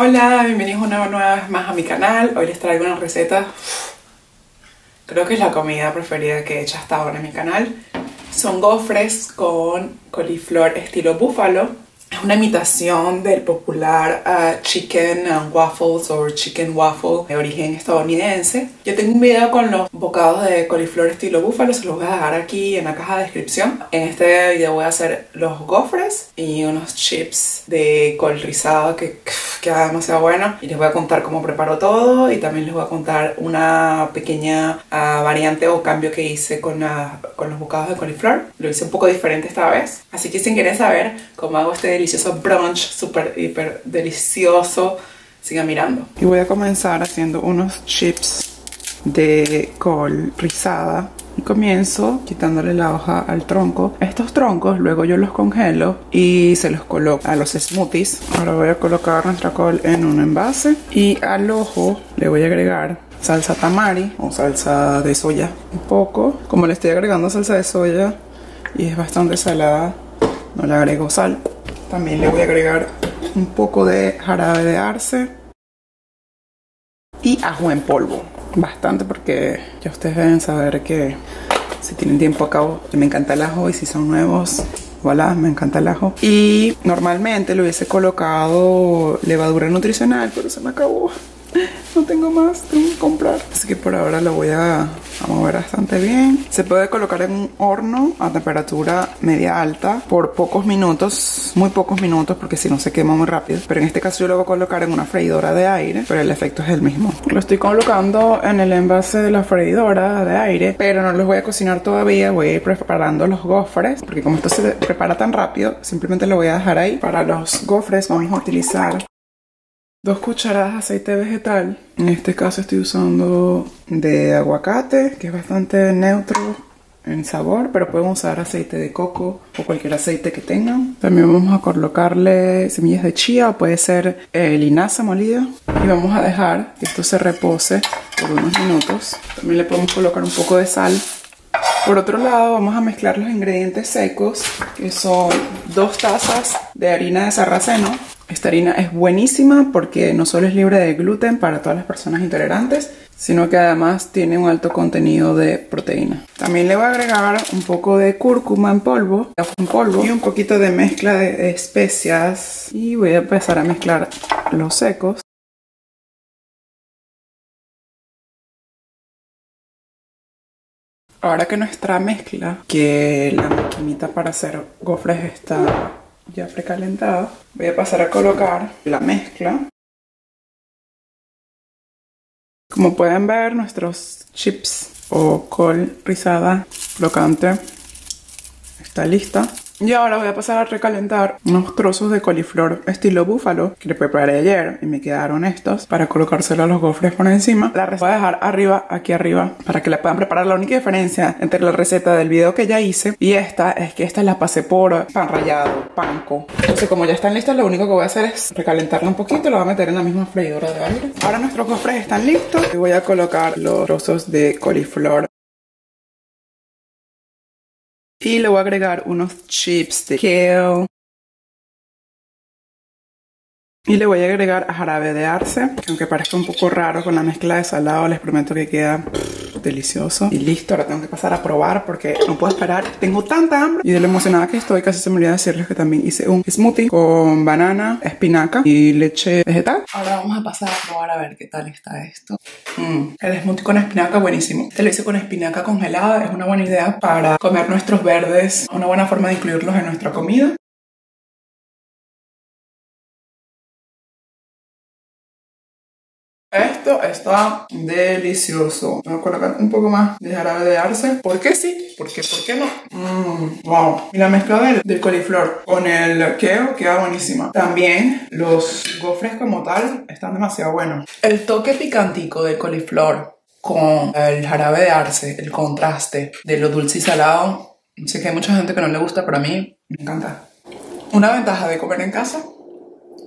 Hola, bienvenidos una nueva vez más a mi canal. Hoy les traigo una receta, creo que es la comida preferida que he hecho hasta ahora en mi canal. Son gofres con coliflor estilo búfalo es una imitación del popular uh, chicken and waffles o chicken waffle de origen estadounidense. Yo tengo un video con los bocados de coliflor estilo búfalo, se los voy a dejar aquí en la caja de descripción. En este video voy a hacer los gofres y unos chips de col rizado que queda demasiado bueno. Y les voy a contar cómo preparo todo y también les voy a contar una pequeña uh, variante o cambio que hice con, uh, con los bocados de coliflor. Lo hice un poco diferente esta vez. Así que si quieren saber cómo hago este delicioso brunch, súper, hiper delicioso. Sigan mirando. Y voy a comenzar haciendo unos chips de col rizada. Y comienzo quitándole la hoja al tronco. Estos troncos luego yo los congelo y se los coloco a los smoothies. Ahora voy a colocar nuestra col en un envase. Y al ojo le voy a agregar salsa tamari o salsa de soya. Un poco. Como le estoy agregando salsa de soya y es bastante salada, no le agrego sal. También le voy a agregar un poco de jarabe de arce y ajo en polvo. Bastante porque ya ustedes deben saber que si tienen tiempo acabo, me encanta el ajo y si son nuevos, voilà, me encanta el ajo. Y normalmente le hubiese colocado levadura nutricional, pero se me acabó no tengo más, que comprar. Así que por ahora lo voy a, a, mover bastante bien. Se puede colocar en un horno a temperatura media alta por pocos minutos, muy pocos minutos porque si no se quema muy rápido. Pero en este caso yo lo voy a colocar en una freidora de aire, pero el efecto es el mismo. Lo estoy colocando en el envase de la freidora de aire, pero no los voy a cocinar todavía. Voy a ir preparando los gofres, porque como esto se prepara tan rápido, simplemente lo voy a dejar ahí. Para los gofres vamos a utilizar Dos cucharadas de aceite vegetal. En este caso estoy usando de aguacate, que es bastante neutro en sabor, pero pueden usar aceite de coco o cualquier aceite que tengan. También vamos a colocarle semillas de chía o puede ser eh, linaza molida. Y vamos a dejar que esto se repose por unos minutos. También le podemos colocar un poco de sal. Por otro lado, vamos a mezclar los ingredientes secos, que son dos tazas de harina de sarraceno, esta harina es buenísima porque no solo es libre de gluten para todas las personas intolerantes, sino que además tiene un alto contenido de proteína. También le voy a agregar un poco de cúrcuma en polvo, en polvo y un poquito de mezcla de especias y voy a empezar a mezclar los secos. Ahora que nuestra mezcla, que la maquinita para hacer gofres está ya precalentada. Voy a pasar a colocar la mezcla. Como pueden ver, nuestros chips o col rizada crocante está lista. Y ahora voy a pasar a recalentar unos trozos de coliflor estilo búfalo que preparé ayer y me quedaron estos para colocárselo a los gofres por encima. La voy a dejar arriba, aquí arriba, para que la puedan preparar. La única diferencia entre la receta del video que ya hice y esta es que esta la pasé por pan rallado, panco. Entonces como ya están listos, lo único que voy a hacer es recalentarla un poquito lo voy a meter en la misma freidora de aire. Ahora nuestros gofres están listos y voy a colocar los trozos de coliflor y le voy a agregar unos chips de kale. Y le voy a agregar jarabe de arce, que aunque parezca un poco raro con la mezcla de salado, les prometo que queda delicioso. Y listo, ahora tengo que pasar a probar porque no puedo esperar. Tengo tanta hambre. Y de lo emocionada que estoy, casi se me olvidó decirles que también hice un smoothie con banana, espinaca y leche vegetal. Ahora vamos a pasar a probar a ver qué tal está esto. Mm, el smoothie con espinaca buenísimo. Este lo hice con espinaca congelada. Es una buena idea para comer nuestros verdes. Una buena forma de incluirlos en nuestra comida. Esto está delicioso. Voy a colocar un poco más de jarabe de arce. ¿Por qué sí? Porque, ¿por qué no? Mmm, wow. Y la mezcla del, del, coliflor con el kale queda buenísima. También los gofres como tal están demasiado buenos. El toque picantico del coliflor con el jarabe de arce, el contraste de lo dulce y salado. Sé que hay mucha gente que no le gusta, pero a mí me encanta. Una ventaja de comer en casa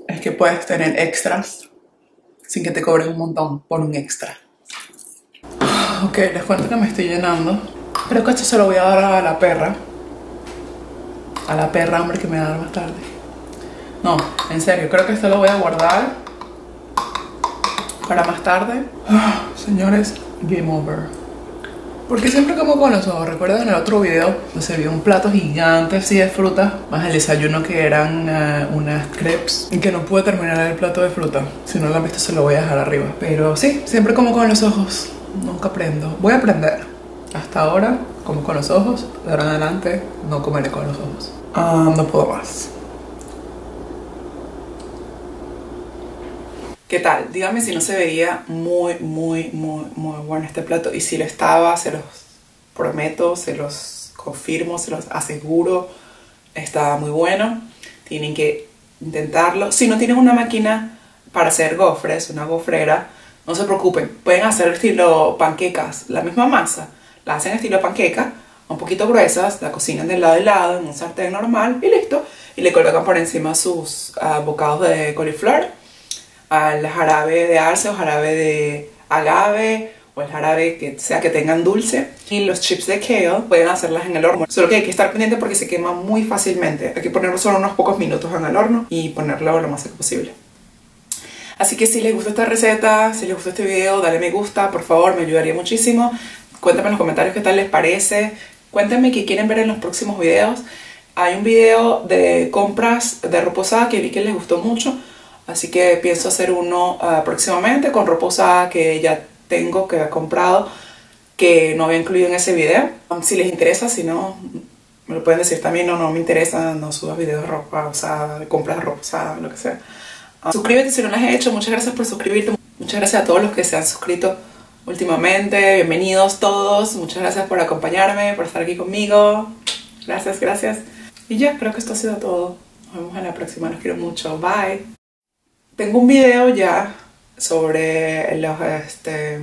es que puedes tener extras sin que te cobres un montón por un extra. Ok, les cuento que me estoy llenando. Creo que esto se lo voy a dar a la perra. A la perra, hombre, que me va a dar más tarde. No, en serio, creo que esto lo voy a guardar para más tarde. Ah, señores, game over. Porque siempre como con los ojos. Recuerdan en el otro video, pues se vio un plato gigante así de fruta, más el desayuno que eran eh, unas crepes. Y que no pude terminar el plato de fruta. Si no lo han visto, se lo voy a dejar arriba. Pero sí, siempre como con los ojos. Nunca aprendo. Voy a aprender. Hasta ahora, como con los ojos. De ahora en adelante, no comeré con los ojos. Ah, no puedo más. ¿Qué tal? Dígame si no se veía muy, muy, muy, muy bueno este plato. Y si lo estaba, se los prometo, se los confirmo, se los aseguro. Estaba muy bueno. Tienen que intentarlo. Si no tienen una máquina para hacer gofres, una gofrera, no se preocupen. Pueden hacer estilo panquecas, la misma masa. La hacen estilo panqueca, un poquito gruesas, la cocinan de lado y lado en un sartén normal y listo. Y le colocan por encima sus uh, bocados de coliflor al jarabe de arce o jarabe de agave o el jarabe que sea que tengan dulce. Y los chips de kale pueden hacerlas en el horno. Solo que hay que estar pendiente porque se quema muy fácilmente. Hay que ponerlo solo unos pocos minutos en el horno y ponerlo lo más posible. Así que si les gusta esta receta, si les gustó este video, dale me gusta, por favor, me ayudaría muchísimo. Cuéntame en los comentarios qué tal les parece. Cuéntenme qué quieren ver en los próximos videos. Hay un video de compras de ropa que vi que les gustó mucho Así que pienso hacer uno ah, próximamente con ropa usada que ya tengo, que he comprado, que no había incluido en ese video. Um, si les interesa, si no, me lo pueden decir también, no, no me interesa, no subas videos de ropa usada, de compras de ropa usada, lo que sea. Um, suscríbete si no lo has hecho, muchas gracias por suscribirte, muchas gracias a todos los que se han suscrito últimamente, bienvenidos todos, muchas gracias por acompañarme, por estar aquí conmigo, gracias, gracias. Y ya, creo que esto ha sido todo. Nos vemos en la próxima, los quiero mucho, bye. Tengo un video ya sobre los, este,